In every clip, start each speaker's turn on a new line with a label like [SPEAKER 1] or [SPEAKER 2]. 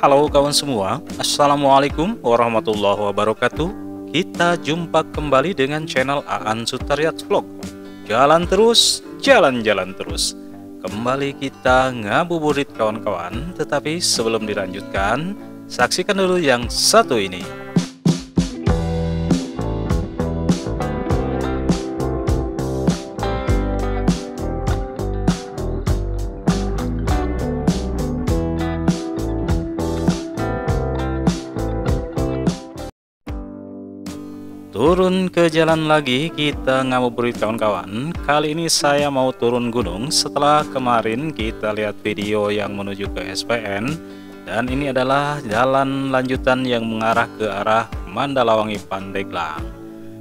[SPEAKER 1] Halo kawan semua, Assalamualaikum warahmatullahi wabarakatuh. Kita jumpa kembali dengan channel Aan Sutariat Vlog. Jalan terus, jalan-jalan terus. Kembali kita ngabuburit kawan-kawan Tetapi sebelum dilanjutkan Saksikan dulu yang satu ini Turun ke jalan lagi, kita ngabuburit kawan-kawan. Kali ini saya mau turun gunung setelah kemarin kita lihat video yang menuju ke SPN. Dan ini adalah jalan lanjutan yang mengarah ke arah Mandalawangi Pandeglang.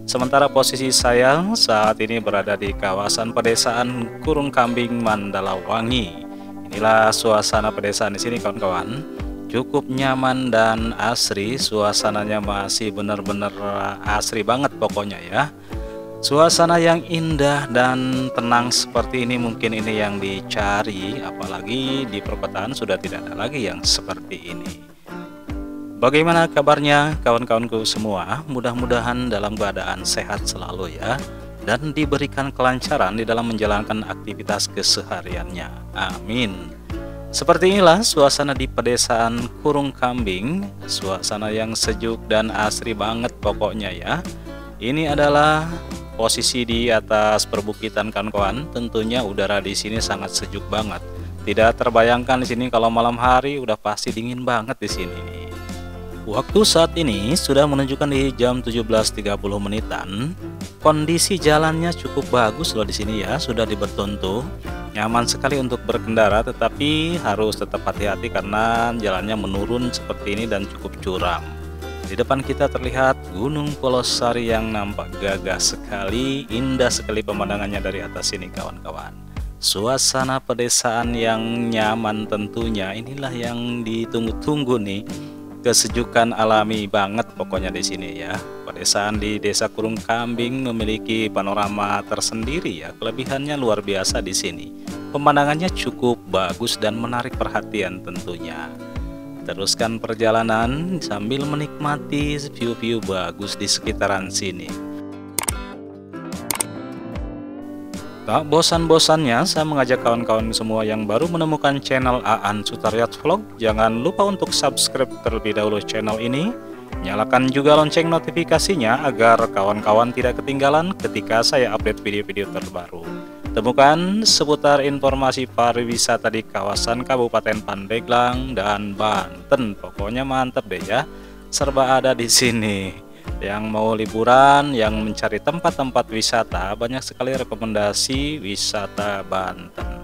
[SPEAKER 1] Sementara posisi saya saat ini berada di kawasan pedesaan Kurung Kambing Mandalawangi. Inilah suasana pedesaan di sini kawan-kawan cukup nyaman dan asri suasananya masih benar-benar asri banget pokoknya ya suasana yang indah dan tenang seperti ini mungkin ini yang dicari apalagi di perkotaan sudah tidak ada lagi yang seperti ini Bagaimana kabarnya kawan-kawanku semua? Mudah-mudahan dalam keadaan sehat selalu ya dan diberikan kelancaran di dalam menjalankan aktivitas kesehariannya. Amin. Seperti inilah suasana di pedesaan Kurung Kambing, suasana yang sejuk dan asri banget pokoknya ya. Ini adalah posisi di atas perbukitan kawan-kawan, tentunya udara di sini sangat sejuk banget. Tidak terbayangkan di sini kalau malam hari udah pasti dingin banget di sini. Waktu saat ini sudah menunjukkan di jam 17.30 menitan. Kondisi jalannya cukup bagus loh di sini ya, sudah dibertuntuh nyaman sekali untuk berkendara tetapi harus tetap hati-hati karena jalannya menurun seperti ini dan cukup curam. Di depan kita terlihat Gunung Polosari yang nampak gagah sekali indah sekali pemandangannya dari atas sini kawan-kawan. Suasana pedesaan yang nyaman tentunya inilah yang ditunggu-tunggu nih. Kesejukan alami banget pokoknya di sini ya. Pedesaan di Desa Kurung Kambing memiliki panorama tersendiri ya. Kelebihannya luar biasa di sini. Pemandangannya cukup bagus dan menarik perhatian tentunya. Teruskan perjalanan sambil menikmati view-view bagus di sekitaran sini. Tak bosan-bosannya saya mengajak kawan-kawan semua yang baru menemukan channel Aan Sutaryat Vlog Jangan lupa untuk subscribe terlebih dahulu channel ini Nyalakan juga lonceng notifikasinya agar kawan-kawan tidak ketinggalan ketika saya update video-video terbaru Temukan seputar informasi pariwisata di kawasan Kabupaten Pandeglang dan Banten Pokoknya mantep deh ya Serba ada di sini yang mau liburan, yang mencari tempat-tempat wisata, banyak sekali rekomendasi wisata Banten.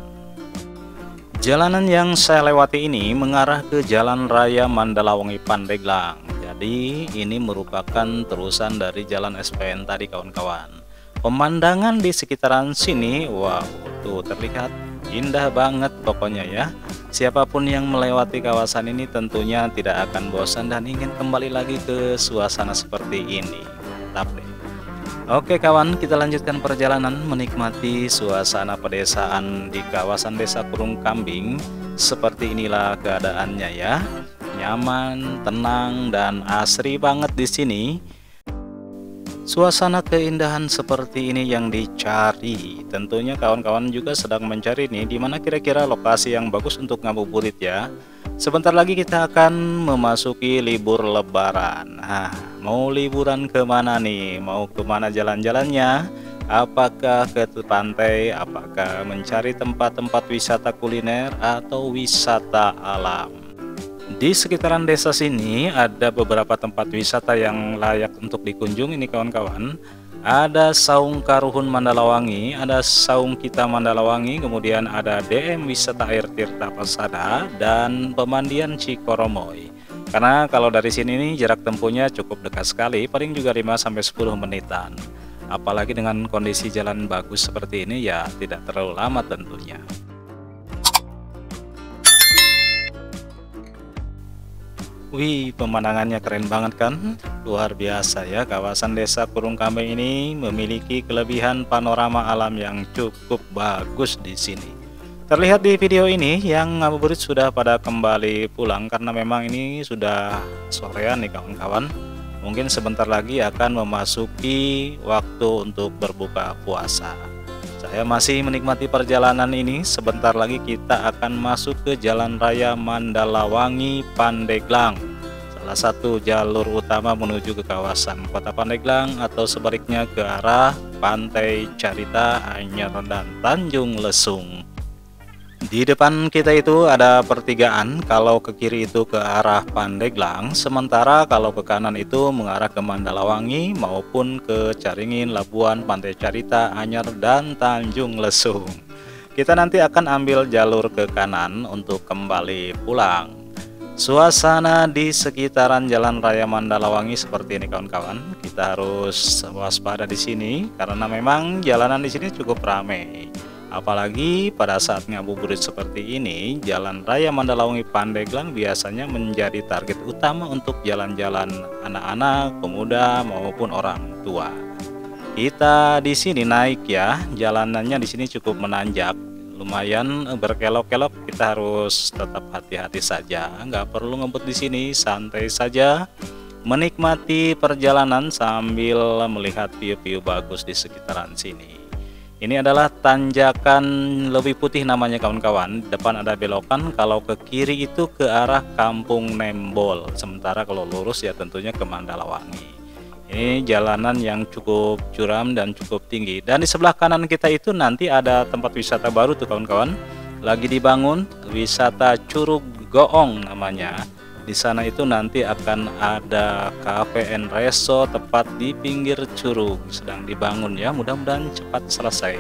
[SPEAKER 1] Jalanan yang saya lewati ini mengarah ke Jalan Raya Mandalawangi Pandeglang. Jadi ini merupakan terusan dari Jalan SPN tadi kawan-kawan. Pemandangan di sekitaran sini, wow, tuh terlihat indah banget pokoknya ya. Siapa pun yang melewati kawasan ini tentunya tidak akan bosan dan ingin kembali lagi ke suasana seperti ini. Tapi Oke kawan, kita lanjutkan perjalanan menikmati suasana pedesaan di kawasan Desa Kurung Kambing. Seperti inilah keadaannya ya. Nyaman, tenang dan asri banget di sini. Suasana keindahan seperti ini yang dicari. Tentunya kawan-kawan juga sedang mencari nih di mana kira-kira lokasi yang bagus untuk ngabuburit ya. Sebentar lagi kita akan memasuki libur lebaran. Nah, mau liburan ke mana nih? Mau ke mana jalan-jalannya? Apakah ke pantai? Apakah mencari tempat-tempat wisata kuliner atau wisata alam? Di sekitaran desa sini ada beberapa tempat wisata yang layak untuk dikunjungi ini kawan-kawan. Ada Saung Karuhun Mandalawangi, ada Saung Kita Mandalawangi, kemudian ada DM Wisata Air Tirta Pasada dan Pemandian Cikoromoy. Karena kalau dari sini nih jarak tempuhnya cukup dekat sekali, paling juga 5 sampai 10 menitan. Apalagi dengan kondisi jalan bagus seperti ini ya tidak terlalu lama tentunya. Wih, pemandangannya keren banget kan? Luar biasa ya, kawasan desa Kurung Kambing ini memiliki kelebihan panorama alam yang cukup bagus di sini. Terlihat di video ini yang ngabuburit sudah pada kembali pulang karena memang ini sudah sorean nih kawan-kawan. Mungkin sebentar lagi akan memasuki waktu untuk berbuka puasa. Saya masih menikmati perjalanan ini. Sebentar lagi kita akan masuk ke Jalan Raya Mandalawangi Pandeglang. Salah satu jalur utama menuju ke kawasan Kota Pandeglang atau sebaliknya ke arah Pantai Carita, Anyar dan Tanjung Lesung. Di depan kita itu ada pertigaan, kalau ke kiri itu ke arah Pandeglang, sementara kalau ke kanan itu mengarah ke Mandalawangi maupun ke Caringin, Labuan, Pantai Carita, Anyar, dan Tanjung Lesung. Kita nanti akan ambil jalur ke kanan untuk kembali pulang. Suasana di sekitaran Jalan Raya Mandalawangi seperti ini kawan-kawan. Kita harus waspada di sini karena memang jalanan di sini cukup ramai. Apalagi pada saat ngabuburit seperti ini, Jalan Raya Mandalawangi Pandeglang biasanya menjadi target utama untuk jalan-jalan anak-anak, pemuda maupun orang tua. Kita di sini naik ya, jalanannya di sini cukup menanjak, lumayan berkelok-kelok. Kita harus tetap hati-hati saja, nggak perlu ngebut di sini, santai saja menikmati perjalanan sambil melihat view-view bagus di sekitaran sini. Ini adalah tanjakan lebih putih namanya kawan-kawan. Depan ada belokan, kalau ke kiri itu ke arah Kampung Nembol. Sementara kalau lurus ya tentunya ke Mandalawangi. Ini jalanan yang cukup curam dan cukup tinggi. Dan di sebelah kanan kita itu nanti ada tempat wisata baru tuh kawan-kawan. Lagi dibangun, wisata Curug Goong namanya. Di sana itu nanti akan ada cafe and resto tepat di pinggir curug sedang dibangun ya. Mudah-mudahan cepat selesai.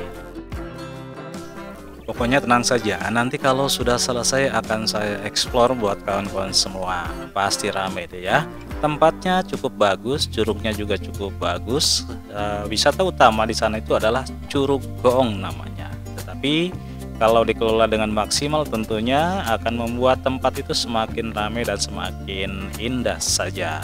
[SPEAKER 1] Pokoknya tenang saja, nanti kalau sudah selesai akan saya explore buat kawan-kawan semua. Pasti rame deh ya. Tempatnya cukup bagus, curugnya juga cukup bagus. E, wisata utama di sana itu adalah Curug Goong namanya. Tetapi kalau dikelola dengan maksimal tentunya akan membuat tempat itu semakin ramai dan semakin indah saja.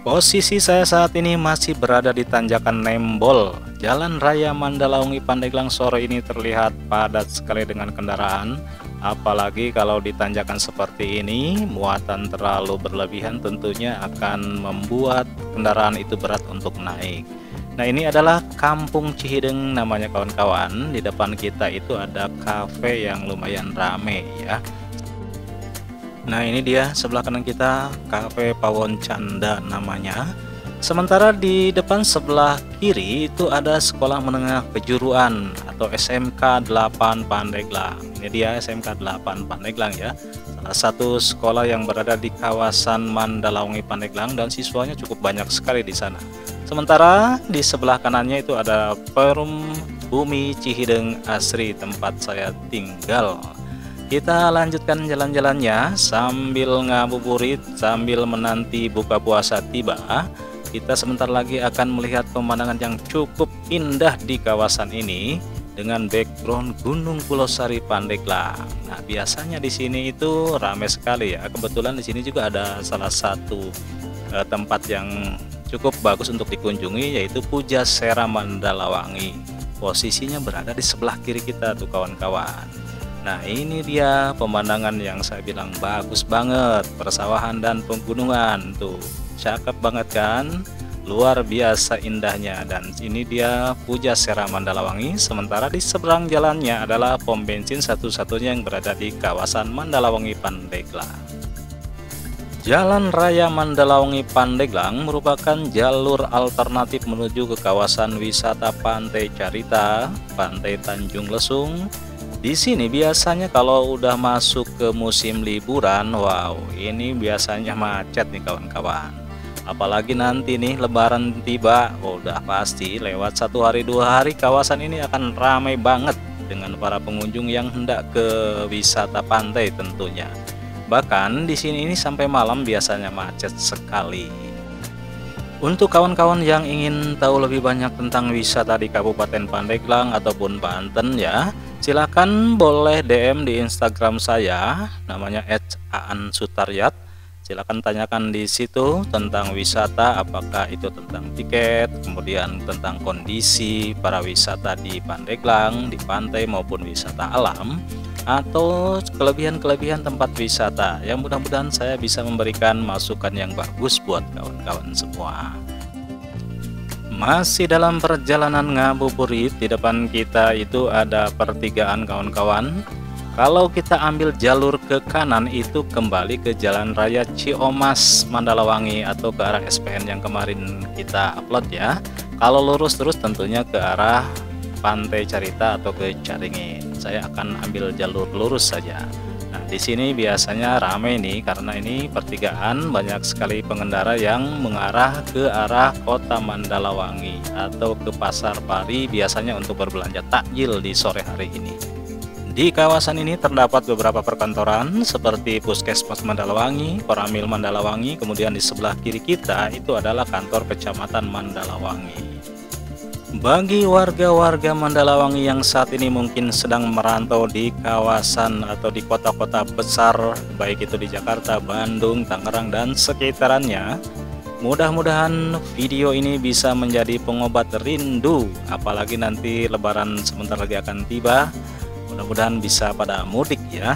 [SPEAKER 1] Posisi saya saat ini masih berada di tanjakan Nembol. Jalan Raya Mandalawangi Pandeglang sore ini terlihat padat sekali dengan kendaraan. Apalagi kalau di tanjakan seperti ini, muatan terlalu berlebihan tentunya akan membuat kendaraan itu berat untuk naik. Nah ini adalah Kampung Cihideng namanya kawan-kawan. Di depan kita itu ada cafe yang lumayan rame ya. Nah ini dia sebelah kanan kita cafe Pawon Canda namanya. Sementara di depan sebelah kiri itu ada sekolah menengah kejuruan atau SMK 8 Pandeglang. Ini dia SMK 8 Pandeglang ya. Salah satu sekolah yang berada di kawasan Mandalawangi Pandeglang dan siswanya cukup banyak sekali di sana. Sementara di sebelah kanannya itu ada Perum Bumi Cihideng Asri tempat saya tinggal. Kita lanjutkan jalan-jalannya sambil ngabuburit, sambil menanti buka puasa tiba. Kita sebentar lagi akan melihat pemandangan yang cukup indah di kawasan ini dengan background Gunung Pulau Sari Pandeglang. Nah, biasanya di sini itu ramai sekali ya. Kebetulan di sini juga ada salah satu eh, tempat yang cukup bagus untuk dikunjungi yaitu Puja Sera Mandalawangi. Posisinya berada di sebelah kiri kita tuh kawan-kawan. Nah ini dia pemandangan yang saya bilang bagus banget persawahan dan pegunungan tuh. Cakep banget kan? Luar biasa indahnya. Dan ini dia Puja Sera Mandalawangi. Sementara di seberang jalannya adalah pom bensin satu-satunya yang berada di kawasan Mandalawangi Pandeglang Jalan Raya Mandalawangi Pandeglang merupakan jalur alternatif menuju ke kawasan wisata Pantai Carita, Pantai Tanjung Lesung. Di sini biasanya kalau udah masuk ke musim liburan, wow, ini biasanya macet nih kawan-kawan. Apalagi nanti nih lebaran tiba, oh, udah pasti lewat satu hari dua hari kawasan ini akan ramai banget dengan para pengunjung yang hendak ke wisata pantai tentunya. Bahkan di sini ini sampai malam biasanya macet sekali. Untuk kawan-kawan yang ingin tahu lebih banyak tentang wisata di Kabupaten Pandeglang ataupun Banten ya, silakan boleh DM di Instagram saya, namanya @aan_sutaryat. Silahkan tanyakan di situ tentang wisata, apakah itu tentang tiket, kemudian tentang kondisi para wisata di Pandeglang, di pantai maupun wisata alam, atau kelebihan-kelebihan tempat wisata. Yang mudah-mudahan saya bisa memberikan masukan yang bagus buat kawan-kawan semua. Masih dalam perjalanan ngabuburit, di depan kita itu ada pertigaan kawan-kawan kalau kita ambil jalur ke kanan itu kembali ke Jalan Raya Ciomas Mandalawangi atau ke arah SPN yang kemarin kita upload ya. Kalau lurus terus tentunya ke arah Pantai Carita atau ke Caringin. Saya akan ambil jalur lurus saja. Nah, di sini biasanya ramai nih karena ini pertigaan banyak sekali pengendara yang mengarah ke arah Kota Mandalawangi atau ke Pasar Pari biasanya untuk berbelanja takjil di sore hari ini. Di kawasan ini terdapat beberapa perkantoran seperti Puskesmas Mandalawangi, Koramil Mandalawangi, kemudian di sebelah kiri kita itu adalah kantor Kecamatan Mandalawangi. Bagi warga-warga Mandalawangi yang saat ini mungkin sedang merantau di kawasan atau di kota-kota besar, baik itu di Jakarta, Bandung, Tangerang, dan sekitarannya, mudah-mudahan video ini bisa menjadi pengobat rindu, apalagi nanti lebaran sebentar lagi akan tiba, mudah-mudahan bisa pada mudik ya.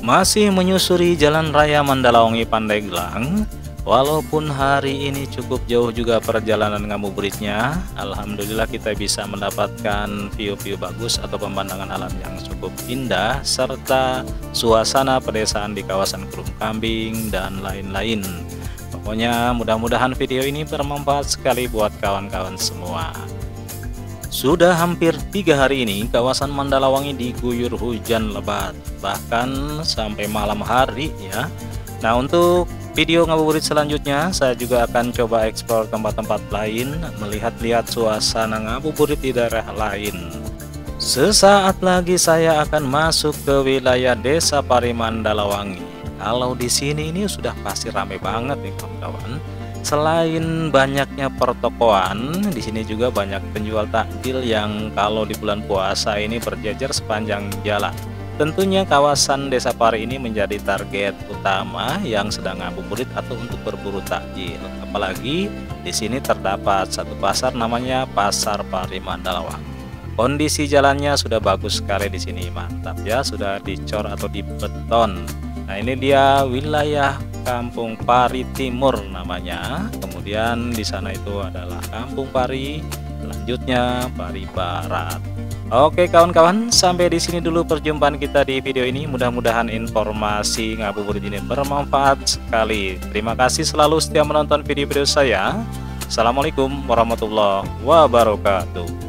[SPEAKER 1] Masih menyusuri jalan raya Mandalawangi Pandeglang walaupun hari ini cukup jauh juga perjalanan ngabuburitnya Alhamdulillah kita bisa mendapatkan view-view bagus atau pemandangan alam yang cukup indah serta suasana pedesaan di kawasan Kerum Kambing dan lain-lain pokoknya mudah-mudahan video ini bermanfaat sekali buat kawan-kawan semua sudah hampir tiga hari ini, kawasan Mandalawangi diguyur hujan lebat, bahkan sampai malam hari ya. Nah untuk video ngabuburit selanjutnya, saya juga akan coba eksplor tempat-tempat lain, melihat-lihat suasana ngabuburit di daerah lain. Sesaat lagi saya akan masuk ke wilayah Desa Parimandalawangi. Kalau di sini ini sudah pasti ramai banget nih kawan-kawan Selain banyaknya pertokoan, di sini juga banyak penjual takjil yang kalau di bulan puasa ini berjajar sepanjang jalan. Tentunya kawasan Desa Pari ini menjadi target utama yang sedang ngabuburit atau untuk berburu takjil. Apalagi di sini terdapat satu pasar namanya Pasar Pari Mandalawang. Kondisi jalannya sudah bagus sekali di sini, mantap ya, sudah dicor atau dibeton. Nah, ini dia wilayah Kampung Pari Timur namanya. Kemudian di sana itu adalah Kampung Pari, selanjutnya Pari Barat. Oke kawan-kawan, sampai di sini dulu perjumpaan kita di video ini. Mudah-mudahan informasi ngabuburit ini bermanfaat sekali. Terima kasih selalu setia menonton video-video saya. Assalamualaikum warahmatullahi wabarakatuh.